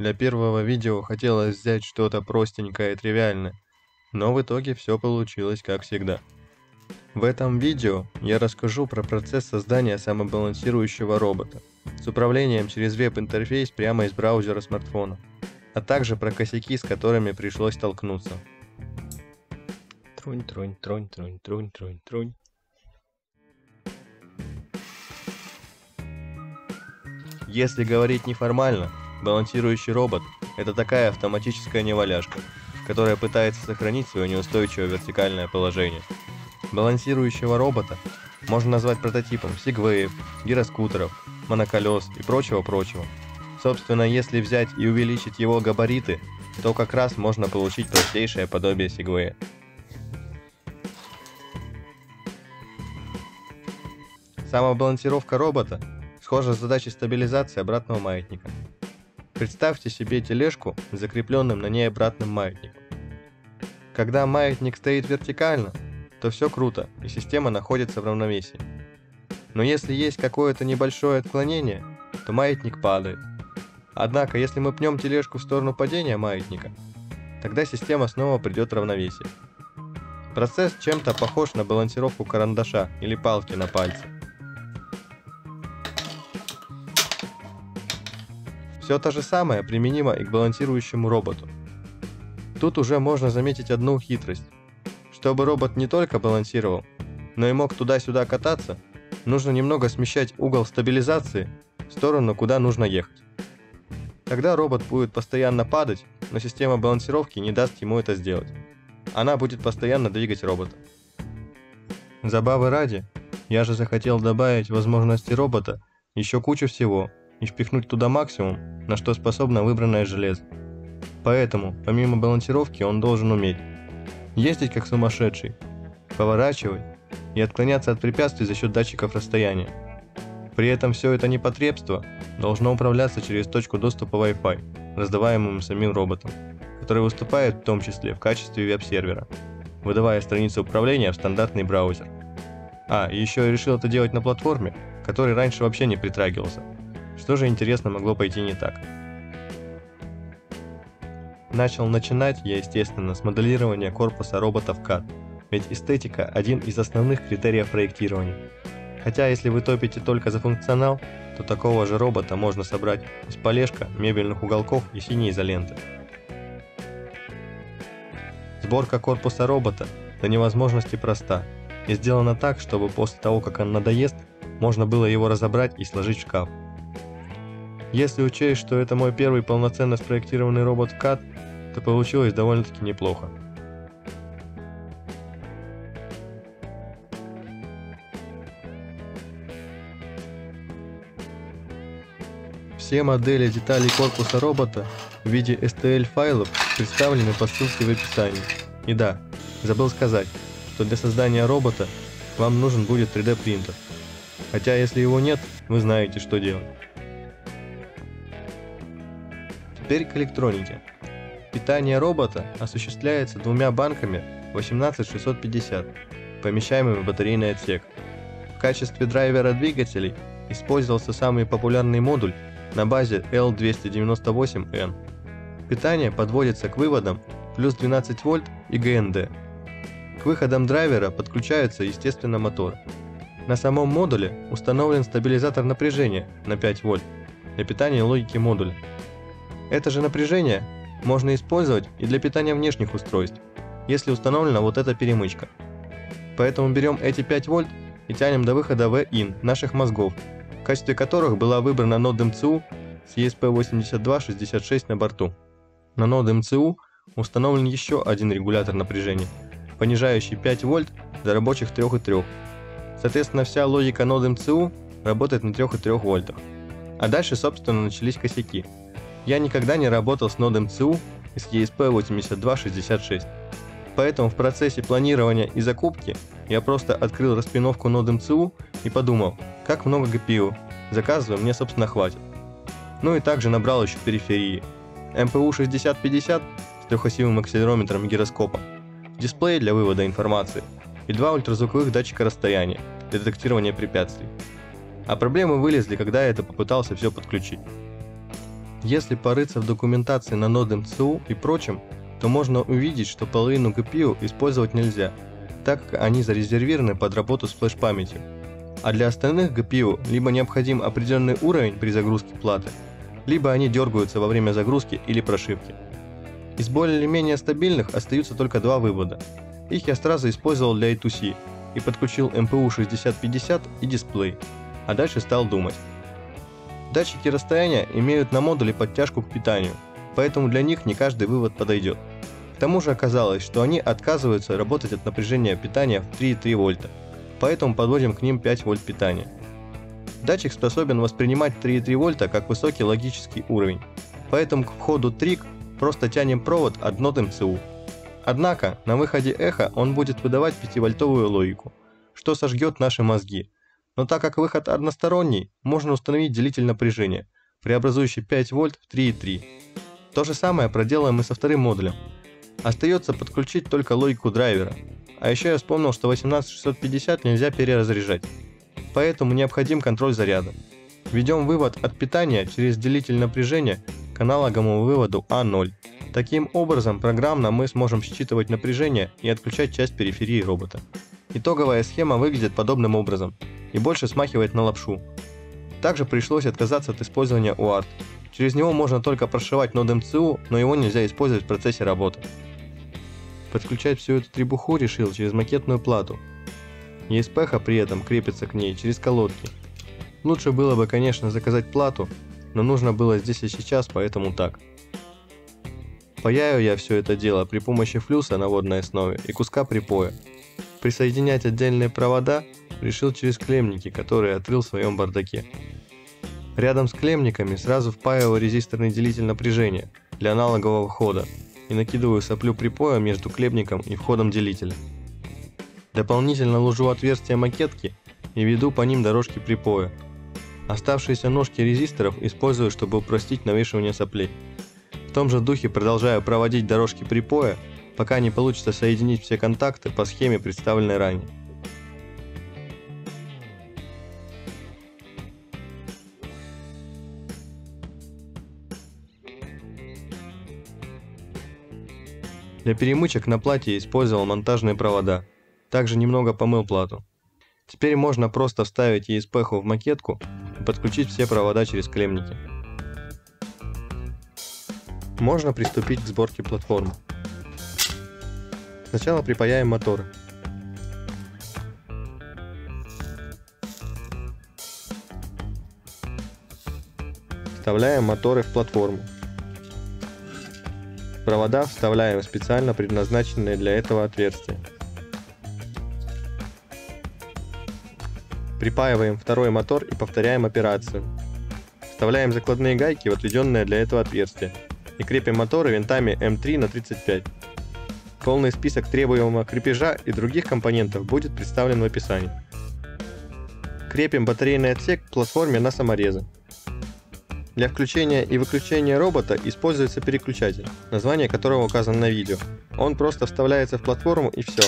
Для первого видео хотелось взять что-то простенькое и тривиальное, но в итоге все получилось как всегда. В этом видео я расскажу про процесс создания самобалансирующего робота с управлением через веб-интерфейс прямо из браузера смартфона, а также про косяки, с которыми пришлось столкнуться. Трунь, трунь, трунь, трунь, трунь, трунь, трунь. Если говорить неформально, балансирующий робот – это такая автоматическая неваляшка, которая пытается сохранить свое неустойчивое вертикальное положение. Балансирующего робота можно назвать прототипом сегвеев, гироскутеров, моноколес и прочего-прочего. Собственно, если взять и увеличить его габариты, то как раз можно получить простейшее подобие сегвея. Самобалансировка робота схожа с задачей стабилизации обратного маятника. Представьте себе тележку с закрепленным на ней обратным маятником. Когда маятник стоит вертикально, то все круто, и система находится в равновесии. Но если есть какое-то небольшое отклонение, то маятник падает. Однако, если мы пнем тележку в сторону падения маятника, тогда система снова придет в равновесие. Процесс чем-то похож на балансировку карандаша или палки на пальце. Все то же самое применимо и к балансирующему роботу. Тут уже можно заметить одну хитрость. Чтобы робот не только балансировал, но и мог туда-сюда кататься, нужно немного смещать угол стабилизации в сторону, куда нужно ехать. Тогда робот будет постоянно падать, но система балансировки не даст ему это сделать. Она будет постоянно двигать робота. Забавы ради, я же захотел добавить возможности робота еще кучу всего и впихнуть туда максимум, на что способно выбранное железо. Поэтому, помимо балансировки, он должен уметь ездить как сумасшедший, поворачивать и отклоняться от препятствий за счет датчиков расстояния. При этом все это непотребство должно управляться через точку доступа Wi-Fi, раздаваемым самим роботом, который выступает в том числе в качестве веб-сервера, выдавая страницу управления в стандартный браузер. А, еще я решил это делать на платформе, который раньше вообще не притрагивался, что же интересно могло пойти не так? Начал начинать я, естественно, с моделирования корпуса робота в CAD, ведь эстетика – один из основных критериев проектирования. Хотя если вы топите только за функционал, то такого же робота можно собрать из полежка, мебельных уголков и синей изоленты. Сборка корпуса робота до невозможности проста и сделана так, чтобы после того, как он надоест, можно было его разобрать и сложить в шкаф. Если учесть, что это мой первый полноценно спроектированный робот CAD, то получилось довольно-таки неплохо. Все модели деталей корпуса робота в виде STL файлов представлены по ссылке в описании. И да, забыл сказать, что для создания робота вам нужен будет 3D принтер. Хотя если его нет, вы знаете, что делать. Теперь к электронике. Питание робота осуществляется двумя банками 18650, помещаемыми в батарейный отсек. В качестве драйвера двигателей использовался самый популярный модуль на базе L298N. Питание подводится к выводам плюс 12 вольт и ГНД. К выходам драйвера подключаются естественно моторы. На самом модуле установлен стабилизатор напряжения на 5 вольт для питания логики модуля. Это же напряжение можно использовать и для питания внешних устройств, если установлена вот эта перемычка. Поэтому берем эти 5 вольт и тянем до выхода V-IN наших мозгов, в качестве которых была выбрана нод МЦУ с ESP8266 на борту. На нод МЦУ установлен еще один регулятор напряжения, понижающий 5 вольт до рабочих 3,3. Соответственно, вся логика нод МЦУ работает на 3,3 вольтах. А дальше, собственно, начались косяки – я никогда не работал с нодом ЦУ из ESP8266. Поэтому в процессе планирования и закупки я просто открыл распиновку ноды МЦУ и подумал, как много GPU, заказываю, мне собственно хватит. Ну и также набрал еще периферии. MPU 6050 с трехосевым акселерометром и гироскопом, дисплей для вывода информации и два ультразвуковых датчика расстояния для детектирования препятствий. А проблемы вылезли, когда я это попытался все подключить. Если порыться в документации на МЦУ и прочем, то можно увидеть, что половину GPU использовать нельзя, так как они зарезервированы под работу с флеш-памятью. А для остальных GPU либо необходим определенный уровень при загрузке платы, либо они дергаются во время загрузки или прошивки. Из более-менее стабильных остаются только два вывода. Их я сразу использовал для A2C и подключил MPU 6050 и дисплей, а дальше стал думать. Датчики расстояния имеют на модуле подтяжку к питанию, поэтому для них не каждый вывод подойдет. К тому же оказалось, что они отказываются работать от напряжения питания в 3,3 вольта, поэтому подводим к ним 5 вольт питания. Датчик способен воспринимать 3,3 вольта как высокий логический уровень, поэтому к входу трик просто тянем провод от нод МЦУ. Однако на выходе эхо он будет выдавать 5-вольтовую логику, что сожгет наши мозги. Но так как выход односторонний, можно установить делитель напряжения, преобразующий 5 вольт в 3,3. То же самое проделаем и со вторым модулем, Остается подключить только логику драйвера. А еще я вспомнил, что 18650 нельзя переразряжать. Поэтому необходим контроль заряда. Введем вывод от питания через делитель напряжения к аналоговому выводу А0. Таким образом, программно мы сможем считывать напряжение и отключать часть периферии робота. Итоговая схема выглядит подобным образом и больше смахивает на лапшу. Также пришлось отказаться от использования UART. Через него можно только прошивать нод МЦУ, но его нельзя использовать в процессе работы. Подключать всю эту требуху решил через макетную плату. ESP при этом крепится к ней через колодки. Лучше было бы, конечно, заказать плату, но нужно было здесь и сейчас, поэтому так. Паяю я все это дело при помощи флюса на водной основе и куска припоя. Присоединять отдельные провода решил через клемники, которые отрыл в своем бардаке. Рядом с клемниками сразу впаиваю резисторный делитель напряжения для аналогового хода и накидываю соплю припоя между клебником и входом делителя. Дополнительно ложу отверстия макетки и веду по ним дорожки припоя. Оставшиеся ножки резисторов использую, чтобы упростить навешивание соплей. В том же духе продолжаю проводить дорожки припоя, пока не получится соединить все контакты по схеме, представленной ранее. Для перемычек на плате использовал монтажные провода. Также немного помыл плату. Теперь можно просто вставить ESP в макетку и подключить все провода через клемники. Можно приступить к сборке платформы. Сначала припаяем моторы. Вставляем моторы в платформу. Провода вставляем в специально предназначенные для этого отверстия. Припаиваем второй мотор и повторяем операцию. Вставляем закладные гайки в отведенное для этого отверстие и крепим моторы винтами М3 на 35. Полный список требуемого крепежа и других компонентов будет представлен в описании. Крепим батарейный отсек к платформе на саморезы. Для включения и выключения робота используется переключатель, название которого указано на видео. Он просто вставляется в платформу и все.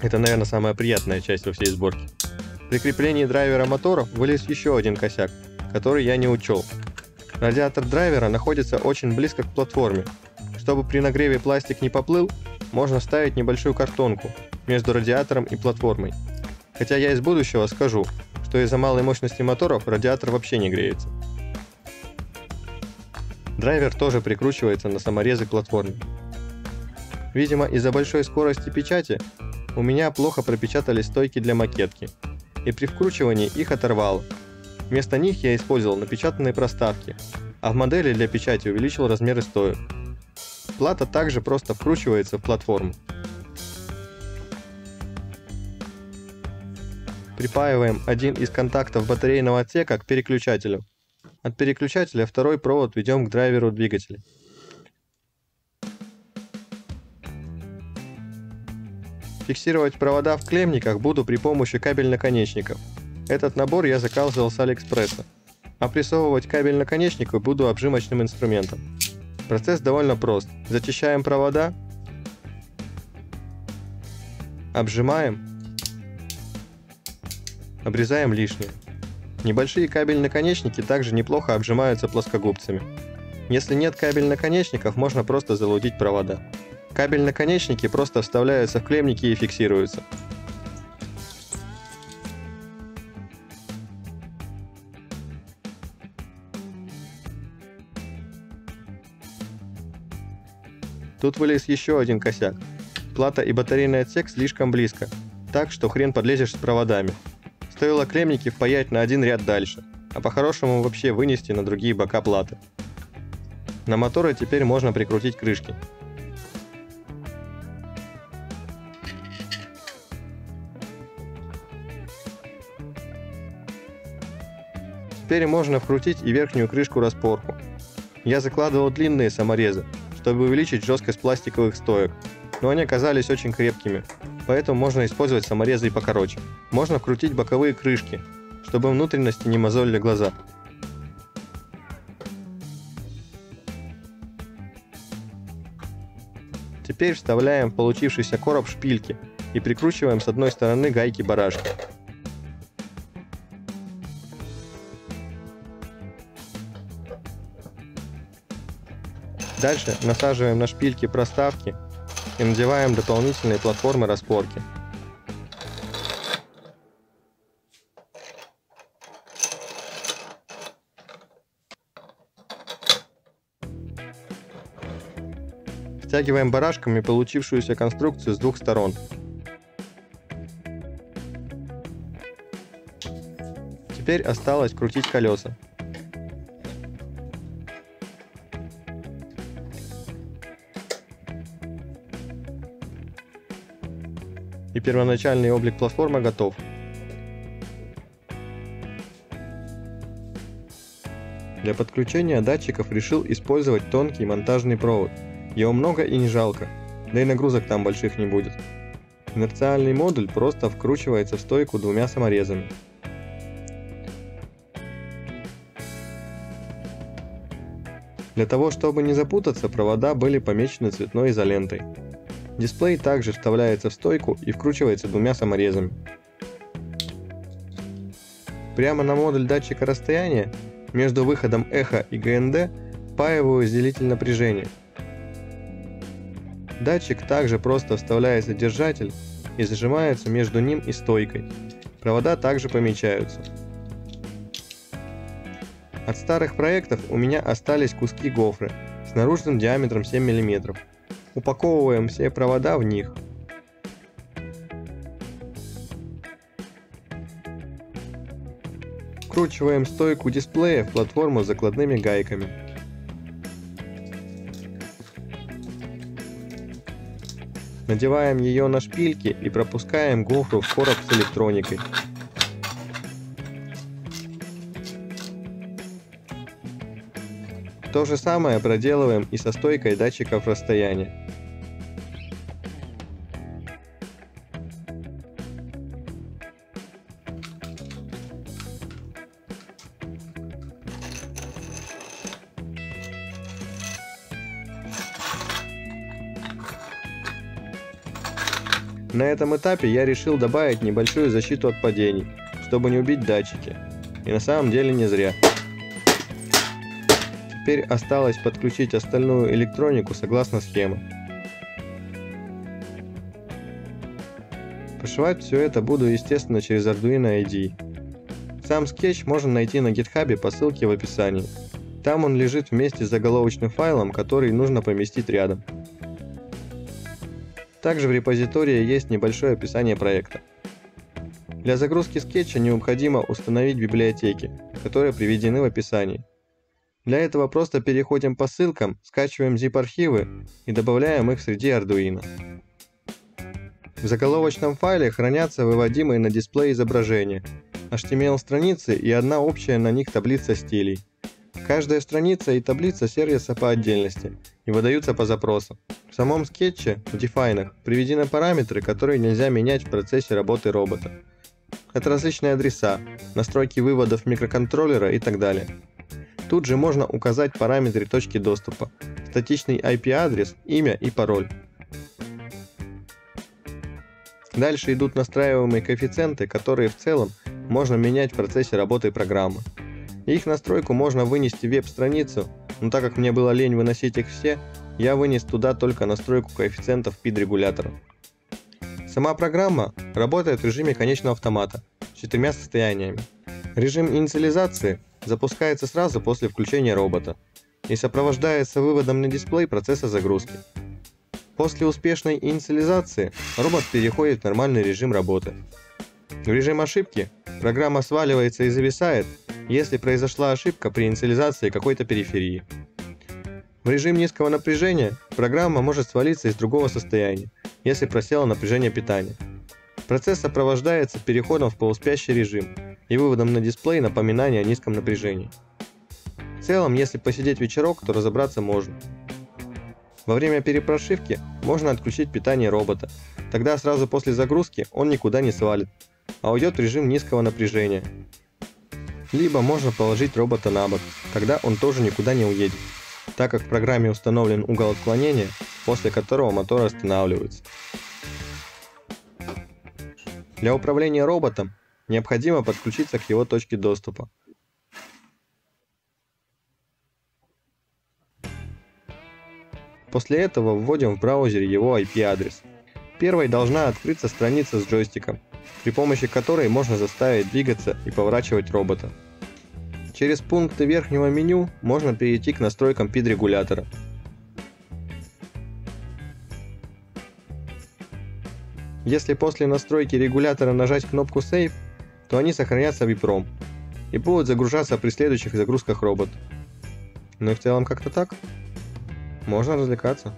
Это, наверное, самая приятная часть во всей сборке. При креплении драйвера мотора вылез еще один косяк, который я не учел. Радиатор драйвера находится очень близко к платформе. Чтобы при нагреве пластик не поплыл, можно ставить небольшую картонку между радиатором и платформой. Хотя я из будущего скажу, что из-за малой мощности моторов радиатор вообще не греется. Драйвер тоже прикручивается на саморезы к платформе. Видимо, из-за большой скорости печати у меня плохо пропечатались стойки для макетки, и при вкручивании их оторвало. Вместо них я использовал напечатанные проставки, а в модели для печати увеличил размеры стоек. Плата также просто вкручивается в платформу. Припаиваем один из контактов батарейного отсека к переключателю. От переключателя второй провод ведем к драйверу двигателя. Фиксировать провода в клемниках буду при помощи кабель-наконечников. Этот набор я заказывал с Алиэкспресса. Опрессовывать кабель наконечника буду обжимочным инструментом. Процесс довольно прост. Зачищаем провода, обжимаем, обрезаем лишнее. Небольшие кабель-наконечники также неплохо обжимаются плоскогубцами. Если нет кабель-наконечников, можно просто залудить провода. Кабель-наконечники просто вставляются в клеммники и фиксируются. Тут вылез еще один косяк. Плата и батарейный отсек слишком близко, так что хрен подлезешь с проводами. Стоило клеммники впаять на один ряд дальше, а по-хорошему вообще вынести на другие бока платы. На моторы теперь можно прикрутить крышки. Теперь можно вкрутить и верхнюю крышку-распорку. Я закладывал длинные саморезы, чтобы увеличить жесткость пластиковых стоек, но они оказались очень крепкими, поэтому можно использовать саморезы и покороче. Можно вкрутить боковые крышки, чтобы внутренности не мозолили глаза. Теперь вставляем в получившийся короб шпильки и прикручиваем с одной стороны гайки барашки. Дальше насаживаем на шпильки проставки и надеваем дополнительные платформы распорки. Стягиваем барашками получившуюся конструкцию с двух сторон. Теперь осталось крутить колеса. И первоначальный облик платформы готов. Для подключения датчиков решил использовать тонкий монтажный провод. Его много и не жалко, да и нагрузок там больших не будет. Инерциальный модуль просто вкручивается в стойку двумя саморезами. Для того, чтобы не запутаться, провода были помечены цветной изолентой. Дисплей также вставляется в стойку и вкручивается двумя саморезами. Прямо на модуль датчика расстояния между выходом эхо и ГНД паеваю разделитель напряжения. Датчик также просто вставляется держатель и зажимается между ним и стойкой. Провода также помечаются. От старых проектов у меня остались куски гофры с наружным диаметром 7 мм упаковываем все провода в них. Вкручиваем стойку дисплея в платформу с закладными гайками. Надеваем ее на шпильки и пропускаем гофру в короб с электроникой. То же самое проделываем и со стойкой датчиков расстояния. На этом этапе я решил добавить небольшую защиту от падений, чтобы не убить датчики. И на самом деле не зря. Теперь осталось подключить остальную электронику согласно схеме. Пошивать все это буду естественно через Arduino IDE. Сам скетч можно найти на гитхабе по ссылке в описании. Там он лежит вместе с заголовочным файлом, который нужно поместить рядом. Также в репозитории есть небольшое описание проекта. Для загрузки скетча необходимо установить библиотеки, которые приведены в описании. Для этого просто переходим по ссылкам, скачиваем zip-архивы и добавляем их среди Arduino. В заголовочном файле хранятся выводимые на дисплей изображения, HTML-страницы и одна общая на них таблица стилей. Каждая страница и таблица сервиса по отдельности и выдаются по запросу. В самом скетче, в дефайнах, приведены параметры, которые нельзя менять в процессе работы робота. Это различные адреса, настройки выводов микроконтроллера и так далее. Тут же можно указать параметры точки доступа, статичный IP-адрес, имя и пароль. Дальше идут настраиваемые коэффициенты, которые в целом можно менять в процессе работы программы. Их настройку можно вынести в веб-страницу, но так как мне было лень выносить их все, я вынес туда только настройку коэффициентов PID-регулятора. Сама программа работает в режиме конечного автомата с четырьмя состояниями. Режим инициализации запускается сразу после включения робота и сопровождается выводом на дисплей процесса загрузки. После успешной инициализации робот переходит в нормальный режим работы. В режим ошибки программа сваливается и зависает, если произошла ошибка при инициализации какой-то периферии. В режим низкого напряжения программа может свалиться из другого состояния, если просело напряжение питания. Процесс сопровождается переходом в полуспящий режим и выводом на дисплей напоминания о низком напряжении. В целом, если посидеть вечерок, то разобраться можно. Во время перепрошивки можно отключить питание робота, тогда сразу после загрузки он никуда не свалит, а уйдет в режим низкого напряжения. Либо можно положить робота на бок, тогда он тоже никуда не уедет, так как в программе установлен угол отклонения, после которого мотор останавливается. Для управления роботом необходимо подключиться к его точке доступа. После этого вводим в браузере его IP-адрес. Первой должна открыться страница с джойстиком, при помощи которой можно заставить двигаться и поворачивать робота. Через пункты верхнего меню можно перейти к настройкам PID-регулятора. Если после настройки регулятора нажать кнопку Save, то они сохранятся в EEPROM и будут загружаться при следующих загрузках робота. Ну и в целом как-то так. Можно развлекаться.